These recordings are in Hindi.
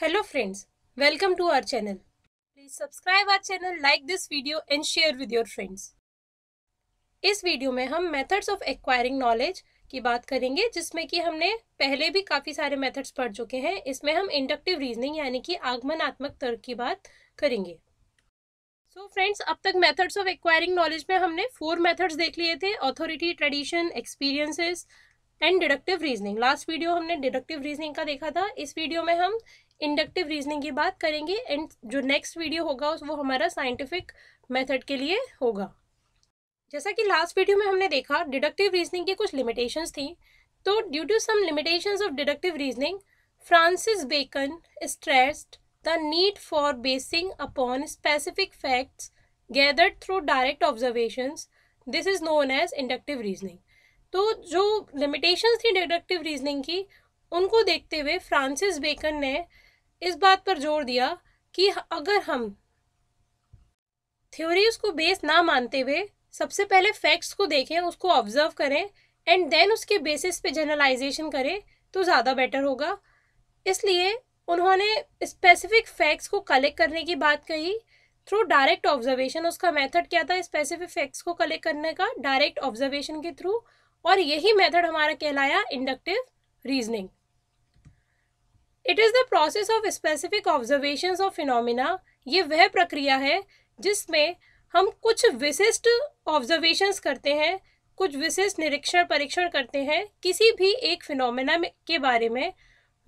Hello friends, welcome to our channel. Please subscribe our channel, like this video and share with your friends. इस वीडियो में हम मेथड्स ऑफ़ एक्वायरिंग नॉलेज की बात करेंगे जिसमें कि हमने पहले भी काफ़ी सारे मेथड्स पढ़ चुके हैं इसमें हम इंडक्टिव रीजनिंग यानी कि आगमनात्मक तर्क की बात करेंगे सो so फ्रेंड्स अब तक मेथड्स ऑफ़ एक्वायरिंग नॉलेज में हमने फोर मेथड्स देख लिए थे authority tradition experiences and deductive reasoning last video हमने डिडक्टिव रीजनिंग का देखा था इस वीडियो में हम इंडक्टिव रीजनिंग की बात करेंगे एंड जो नेक्स्ट वीडियो होगा वो हमारा साइंटिफिक मेथड के लिए होगा। जैसा कि लास्ट वीडियो में हमने देखा डिडक्टिव रीजनिंग की कुछ लिमिटेशंस थी तो due to some limitations of deductive reasoning Francis Bacon stressed the need for basing upon specific facts gathered through direct observations this is known as inductive reasoning तो जो लिमिटेशंस थी डिडक्टिव रीजनिंग की, उनको देखते हुए फ्रांसिस बेकन ने इस बात पर ज़ोर दिया कि अगर हम थ्योरीज को बेस ना मानते हुए सबसे पहले फैक्ट्स को देखें, उसको ऑब्ज़र्व करें एंड देन उसके बेसिस पे जनरलाइजेशन करें तो ज़्यादा बेटर होगा। इसलिए उन्होंने स्पेसिफिक फैक्ट्स को कलेक्ट करने की बात कही। थ्रू डायरेक्ट ऑब्जर्वेशन उसका मेथड क्या था? स्पेसिफिक फैक्ट्स को कलेक्ट करने का डायरेक्ट ऑब्जर्वेशन के थ्रू और यही मेथड हमारा कहलाया inductive reasoning it is the process of specific observation of phenomena ये वह प्रक्रिया है जिसमें हम कुछ विशिष्ट ऑब्जर्वेशंस करते हैं, कुछ विशिष्ट निरीक्षण, परीक्षण करते हैं किसी भी एक फिनोमिना के बारे में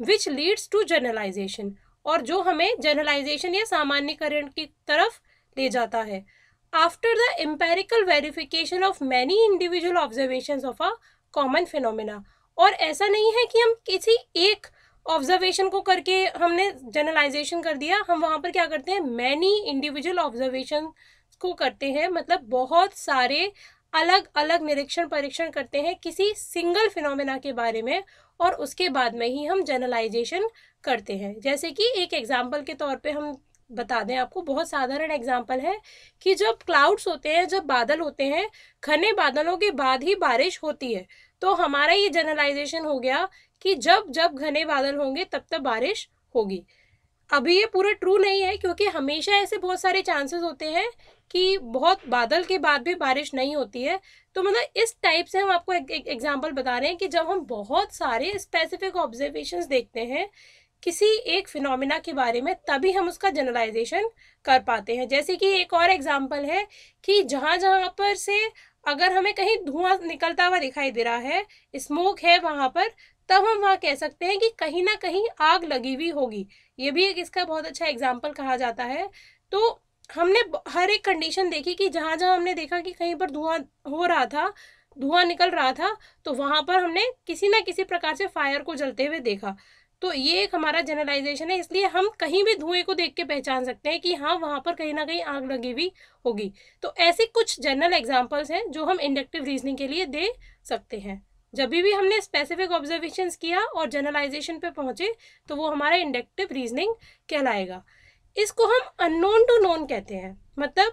विच लीड्स टू जर्नलाइजेशन और जो हमें जर्नलाइजेशन या सामान्यकरण की तरफ़ ले जाता है। After the empirical verification of many individual observation of a common phenomena और ऐसा नहीं है कि हम किसी एक ऑब्जर्वेशन को करके हमने जनरलाइजेशन कर दिया। हम वहाँ पर क्या करते हैं? मैनी इंडिविजुअल ऑब्जर्वेशन को करते हैं। मतलब बहुत सारे अलग अलग निरीक्षण परीक्षण करते हैं किसी सिंगल फिनोमेना के बारे में और उसके बाद में ही हम जनरलाइजेशन करते हैं। जैसे कि एक एग्ज़ाम्पल के तौर पे हम बता दें आपको, बहुत साधारण एग्ज़ाम्पल है कि जब क्लाउड्स होते हैं, जब बादल होते हैं, घने बादलों के बाद ही बारिश होती है। तो हमारा ये जनरलाइजेशन हो गया कि जब जब घने बादल होंगे तब तब बारिश होगी। अभी ये पूरा ट्रू नहीं है क्योंकि हमेशा ऐसे बहुत सारे चांसेस होते हैं कि बहुत बादल के बाद भी बारिश नहीं होती है। तो मतलब इस टाइप से हम आपको एक, एग्जांपल बता रहे हैं कि जब हम बहुत सारे स्पेसिफिक ऑब्जर्वेशंस देखते हैं किसी एक फिनोमिना के बारे में तभी हम उसका जनरलाइजेशन कर पाते हैं। जैसे कि एक और एग्ज़ाम्पल है कि जहाँ जहाँ पर से अगर हमें कहीं धुआँ निकलता हुआ दिखाई दे रहा है स्मोक है वहाँ पर तब हम वहाँ कह सकते हैं कि कहीं ना कहीं आग लगी हुई होगी। ये भी एक इसका बहुत अच्छा एग्ज़ाम्पल कहा जाता है। तो हमने हर एक कंडीशन देखी कि जहाँ जहाँ हमने देखा कि कहीं पर धुआँ हो रहा था, धुआँ निकल रहा था तो वहाँ पर हमने किसी ना किसी प्रकार से फायर को जलते हुए देखा। तो ये एक हमारा जनरलाइजेशन है, इसलिए हम कहीं भी धुएँ को देख के पहचान सकते हैं कि हाँ वहाँ पर कहीं ना कहीं आग लगी हुई होगी। तो ऐसे कुछ जनरल एग्जाम्पल्स हैं जो हम इंडक्टिव रीजनिंग के लिए दे सकते हैं। जब भी हमने स्पेसिफिक ऑब्जर्वेशन किया और जनरलाइजेशन पे पहुँचे तो वो हमारा इंडक्टिव रीजनिंग कहलाएगा। इसको हम अननोन टू नोन कहते हैं। मतलब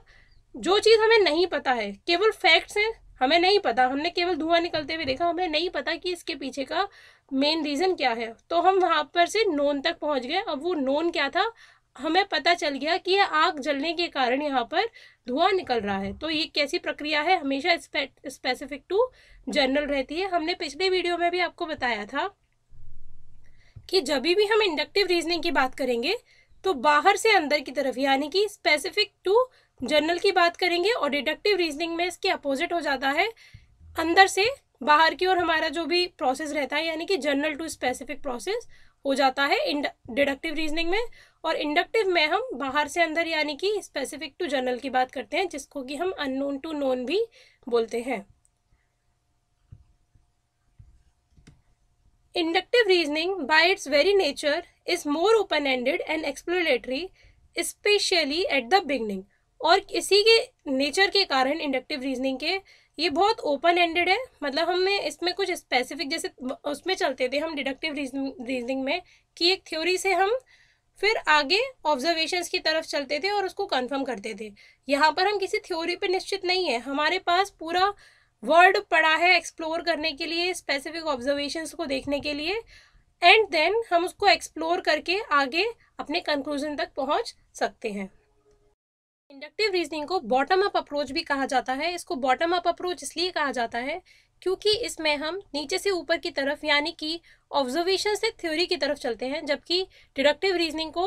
जो चीज़ हमें नहीं पता है, केवल फैक्ट्स हैं, हमें नहीं पता। हमने केवल धुआँ निकलते हुए देखा, हमें नहीं पता कि इसके पीछे का मेन रीज़न क्या है। तो हम वहाँ पर से नोन तक पहुँच गए। अब वो नोन क्या था, हमें पता चल गया कि आग जलने के कारण यहाँ पर धुआँ निकल रहा है। तो ये कैसी प्रक्रिया है? हमेशा स्पेसिफिक टू जनरल रहती है। हमने पिछले वीडियो में भी आपको बताया था कि जब भी हम इंडक्टिव रीजनिंग की बात करेंगे तो बाहर से अंदर की तरफ़, यानी कि स्पेसिफिक टू जनरल की बात करेंगे और डिडक्टिव रीजनिंग में इसके अपोजिट हो जाता है। अंदर से बाहर की ओर हमारा जो भी प्रोसेस रहता है, यानी कि जनरल टू स्पेसिफिक प्रोसेस हो जाता है डिडक्टिव रीजनिंग में। और इंडक्टिव में हम बाहर से अंदर, यानी कि स्पेसिफिक टू जनरल की बात करते हैं, जिसको कि हम अननोन टू नोन भी बोलते हैं। Inductive reasoning by its very nature is more open ended and exploratory specially at the beginning और इसी के नेचर के कारण इंडक्टिव रीजनिंग के ये बहुत ओपन एंडेड है। मतलब हमें इसमें कुछ स्पेसिफिक जैसे उसमें चलते थे हम डिडक्टिव रीजनिंग में कि एक थ्योरी से हम फिर आगे ऑब्जर्वेशंस की तरफ़ चलते थे और उसको कंफर्म करते थे। यहाँ पर हम किसी थ्योरी पे निश्चित नहीं है। हमारे पास पूरा वर्ल्ड पड़ा है एक्सप्लोर करने के लिए स्पेसिफिक ऑब्जर्वेशंस को देखने के लिए। एंड देन हम उसको एक्सप्लोर करके आगे अपने कंक्लूजन तक पहुँच सकते हैं। इंडक्टिव रीजनिंग को बॉटम अप अप्रोच भी कहा जाता है। इसको बॉटम अप अप्रोच इसलिए कहा जाता है क्योंकि इसमें हम नीचे से ऊपर की तरफ़ यानी कि ऑब्जर्वेशन से थ्योरी की तरफ़ चलते हैं, जबकि डिडक्टिव रीजनिंग को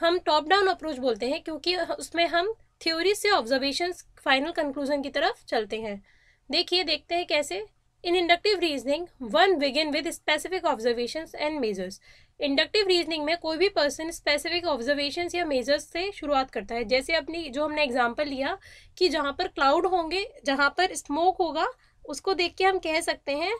हम टॉप डाउन अप्रोच बोलते हैं क्योंकि उसमें हम थ्योरी से ऑब्जर्वेशन फाइनल कंक्लूजन की तरफ़ चलते हैं। देखिए, देखते हैं कैसे। In inductive reasoning one begin with specific observation and measures inductive reasoning में कोई भी पर्सन स्पेसिफिक ऑब्जर्वेशन या मेजर्स से शुरुआत करता है। जैसे अपनी, जो हमने एग्ज़ाम्पल लिया कि जहाँ पर क्लाउड होंगे, जहाँ पर स्मोक होगा, उसको देख के हम कह सकते हैं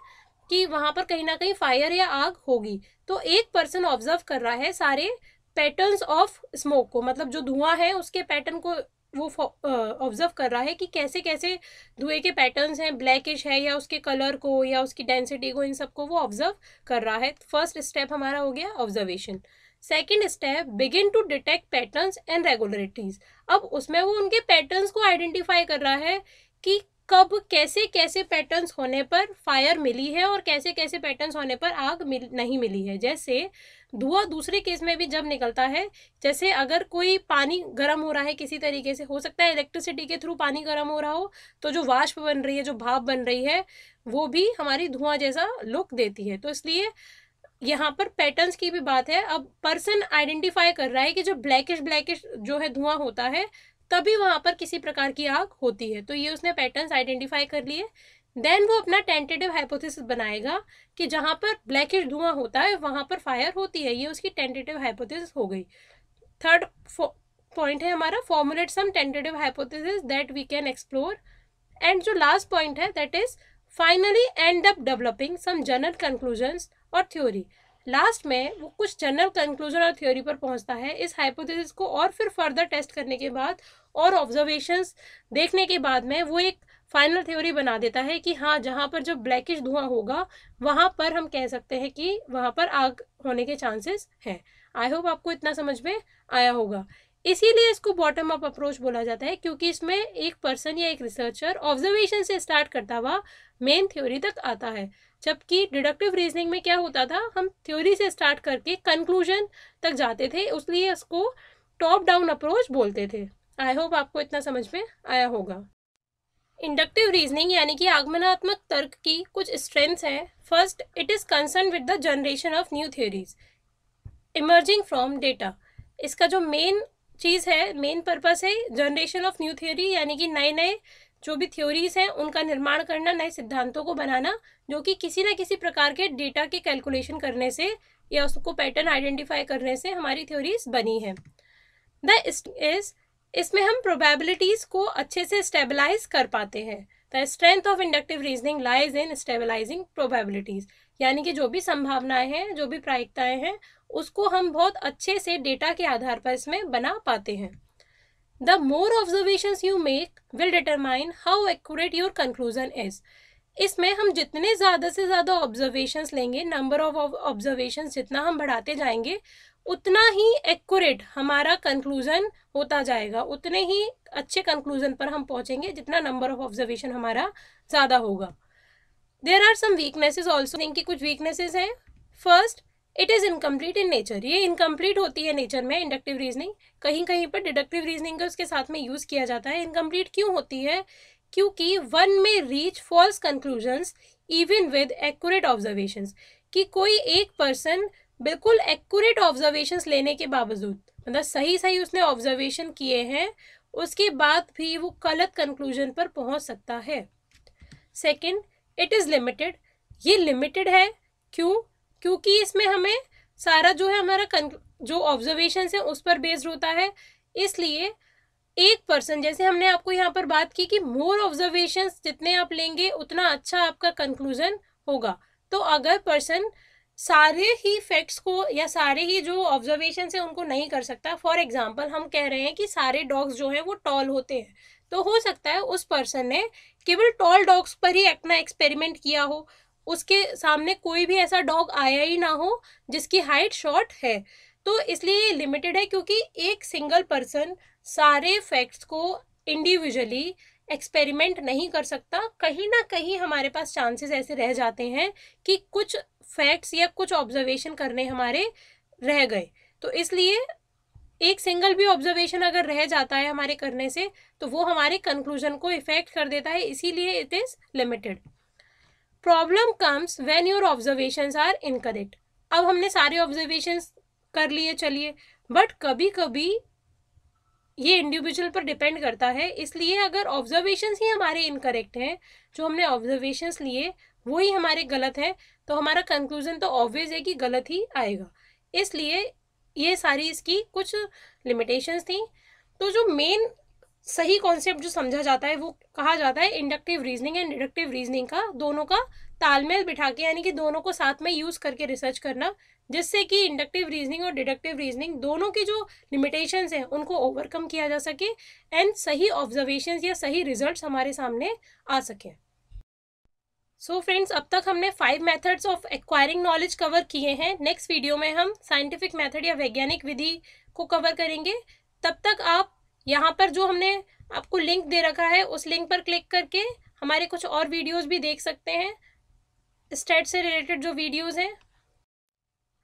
कि वहाँ पर कहीं ना कहीं फायर या आग होगी। तो एक पर्सन ऑब्ज़र्व कर रहा है सारे पैटर्न्स ऑफ़ स्मोक को मतलब जो धुआँ है, उसके पैटर्न को वो ऑब्ज़र्व कर रहा है कि कैसे कैसे धुएँ के पैटर्न्स हैं ब्लैकिश है या उसके कलर को या उसकी डेंसिटी को, इन सबको वो ऑब्ज़र्व कर रहा है। फ़र्स्ट स्टेप हमारा हो गया observation second step begin to detect patterns and regularities अब उसमें वो उनके पैटर्न्स को आइडेंटिफाई कर रहा है कि कब, कैसे कैसे पैटर्न्स होने पर फायर मिली है और कैसे कैसे पैटर्न्स होने पर आग मिल, नहीं मिली है? जैसे धुआँ दूसरे केस में भी जब निकलता है, जैसे अगर कोई पानी गर्म हो रहा है किसी तरीके से, हो सकता है इलेक्ट्रिसिटी के थ्रू पानी गर्म हो रहा हो तो जो वाष्प बन रही है, जो भाप बन रही है, वो भी हमारी धुआँ जैसा लुक देती है। तो इसलिए यहाँ पर पैटर्न्स की भी बात है। अब पर्सन आइडेंटिफाई कर रहा है कि जो ब्लैकिश ब्लैकिश जो है धुआँ होता है तभी वहाँ पर किसी प्रकार की आग होती है। तो ये उसने पैटर्न्स आइडेंटिफाई कर लिए। देन वो अपना टेंटेटिव हाइपोथेसिस बनाएगा कि जहाँ पर ब्लैकिश धुआँ होता है, वहाँ पर फायर होती है। ये उसकी टेंटेटिव हाइपोथेसिस हो गई। थर्ड पॉइंट है हमारा formulate some tentative hypothesis that we can explore and जो लास्ट पॉइंट है that is finally end up developing some general conclusions और थ्योरी लास्ट में वो कुछ जनरल कंक्लूजन और थ्योरी पर पहुँचता है। इस हाइपोथेसिस को और फिर फर्दर टेस्ट करने के बाद और ऑब्जर्वेशंस देखने के बाद में वो एक फाइनल थ्योरी बना देता है कि हाँ जहाँ पर जो ब्लैकिश धुआँ होगा, वहाँ पर हम कह सकते हैं कि वहाँ पर आग होने के चांसेस हैं। आई होप आपको इतना समझ में आया होगा। इसीलिए इसको बॉटम अप अप्रोच बोला जाता है, क्योंकि इसमें एक पर्सन या एक रिसर्चर ऑब्जर्वेशन से स्टार्ट करता हुआ मेन थ्योरी तक आता है। जबकि डिडक्टिव रीजनिंग में क्या होता था, हम थ्योरी से स्टार्ट करके कंक्लूजन तक जाते थे, उसलिए इसको टॉप डाउन अप्रोच बोलते थे। आई होप आपको इतना समझ में आया होगा। इंडक्टिव रीजनिंग यानी कि आगमनात्मक तर्क की कुछ स्ट्रेंथ्स हैं। First it is concern with the generation of new theories emerging from data इसका जो मेन चीज़ है मेन पर्पस है जनरेशन ऑफ़ न्यू थ्योरी यानी कि नए नए जो भी थ्योरीज हैं, उनका निर्माण करना, नए सिद्धांतों को बनाना, जो कि किसी न किसी प्रकार के डेटा के कैलकुलेशन करने से या उसको पैटर्न आइडेंटिफाई करने से हमारी थ्योरीज बनी है। द इज़ इसमें हम प्रोबेबिलिटीज को अच्छे से स्टेबलाइज कर पाते हैं। The strength of inductive reasoning lies in stabilizing probabilities यानी कि जो भी संभावनाएँ हैं, जो भी प्रायिकताएँ हैं उसको हम बहुत अच्छे से डेटा के आधार पर इसमें बना पाते हैं। The more observation you make will determine how accurate your conclusion is इसमें हम जितने ज़्यादा से ज़्यादा ऑब्जर्वेशन लेंगे नंबर ऑफ़ ऑब्जर्वेशन जितना हम बढ़ाते जाएँगे, उतना ही एक्यूरेट हमारा कंक्लूजन होता जाएगा। उतने ही अच्छे कंक्लूजन पर हम पहुँचेंगे जितना नंबर ऑफ़ ऑब्जर्वेशन हमारा ज़्यादा होगा। There are some weaknesses also इनकी कुछ वीकनेसेज हैं। First it is incomplete in nature ये इनकम्प्लीट होती है नेचर में इंडक्टिव रीजनिंग कहीं कहीं पर डिडक्टिव रीजनिंग का उसके साथ में यूज़ किया जाता है। इनकम्प्लीट क्यों होती है? क्योंकि one may reach false conclusions even with accurate observation कि कोई एक पर्सन बिल्कुल एक्यूरेट ऑब्जर्वेशन लेने के बावजूद मतलब सही सही उसने ऑब्जर्वेशन किए हैं, उसके बाद भी वो गलत कंक्लूजन पर पहुँच सकता है। सेकेंड इट इज़ लिमिटेड ये लिमिटेड है, क्यों? क्योंकि इसमें हमें सारा जो है हमारा जो ऑब्जर्वेशन है, उस पर बेस्ड होता है। इसलिए एक पर्सन जैसे हमने आपको यहाँ पर बात की कि मोर ऑब्जर्वेशन जितने आप लेंगे, उतना अच्छा आपका कंक्लूजन होगा। तो अगर पर्सन सारे ही फैक्ट्स को या सारे ही जो ऑब्जर्वेशन है, उनको नहीं कर सकता फॉर एग्ज़ाम्पल हम कह रहे हैं कि सारे डॉग्स जो हैं, वो टॉल होते हैं। तो हो सकता है उस पर्सन ने केवल टॉल डॉग्स पर ही अपना एक्सपेरिमेंट किया हो। उसके सामने कोई भी ऐसा डॉग आया ही ना हो जिसकी हाइट शॉर्ट है। तो इसलिए ये लिमिटेड है क्योंकि एक सिंगल पर्सन सारे फैक्ट्स को इंडिविजुअली एक्सपेरिमेंट नहीं कर सकता। कहीं ना कहीं हमारे पास चांसेस ऐसे रह जाते हैं कि कुछ फैक्ट्स या कुछ ऑब्जर्वेशन करने हमारे रह गए। तो इसलिए एक सिंगल भी ऑब्जर्वेशन अगर रह जाता है हमारे करने से तो वो हमारे कंक्लूजन को इफ़ेक्ट कर देता है। इसीलिए it is limited. Problem comes when your observations are incorrect अब हमने सारे ऑब्जर्वेशंस कर लिए, चलिए। बट कभी कभी ये इंडिविजुअल पर डिपेंड करता है। इसलिए अगर ऑब्जर्वेशंस ही हमारे इनकरेक्ट हैं, जो हमने ऑब्जर्वेशंस लिए, वो ही हमारे गलत हैं तो हमारा कंक्लूजन तो ऑब्वियस है कि गलत ही आएगा। इसलिए ये सारी इसकी कुछ लिमिटेशंस थी। तो जो मेन सही कॉन्सेप्ट जो समझा जाता है, वो कहा जाता है inductive reasoning and deductive reasoning का, दोनों का तालमेल बिठा के, यानी कि दोनों को साथ में यूज़ करके रिसर्च करना, जिससे कि इंडक्टिव रीजनिंग और डिडक्टिव रीजनिंग दोनों की जो लिमिटेशंस हैं, उनको ओवरकम किया जा सके एंड सही ऑब्जर्वेशन या सही रिजल्ट्स हमारे सामने आ सके। सो so फ्रेंड्स अब तक हमने five methods of acquiring knowledge cover किए हैं। नेक्स्ट वीडियो में हम साइंटिफिक मेथड या वैज्ञानिक विधि को कवर करेंगे। तब तक आप यहाँ पर जो हमने आपको लिंक दे रखा है, उस लिंक पर क्लिक करके हमारे कुछ और वीडियोस भी देख सकते हैं। स्टेट से रिलेटेड जो वीडियोस हैं।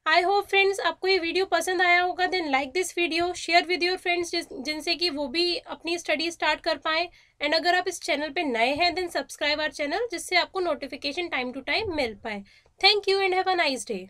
आई होप फ्रेंड्स आपको ये वीडियो पसंद आया होगा। Then like this video share with your friends जिनसे कि वो भी अपनी स्टडी स्टार्ट कर पाए। एंड अगर आप इस चैनल पे नए हैं देन सब्सक्राइब आवर चैनल जिससे आपको नोटिफिकेशन टाइम टू टाइम मिल पाए। Thank you and have a nice day